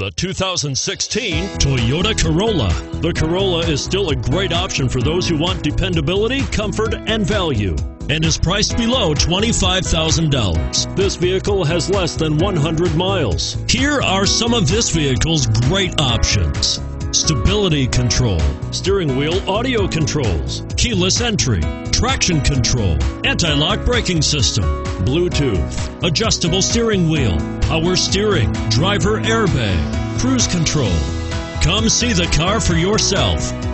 The 2016 Toyota Corolla. The Corolla is still a great option for those who want dependability, comfort, and value and is priced below $25,000. This vehicle has less than 100 miles. Here are some of this vehicle's great options. Stability control, steering wheel audio controls, keyless entry, traction control, anti-lock braking system, Bluetooth, adjustable steering wheel, power steering, driver airbag, cruise control. Come see the car for yourself.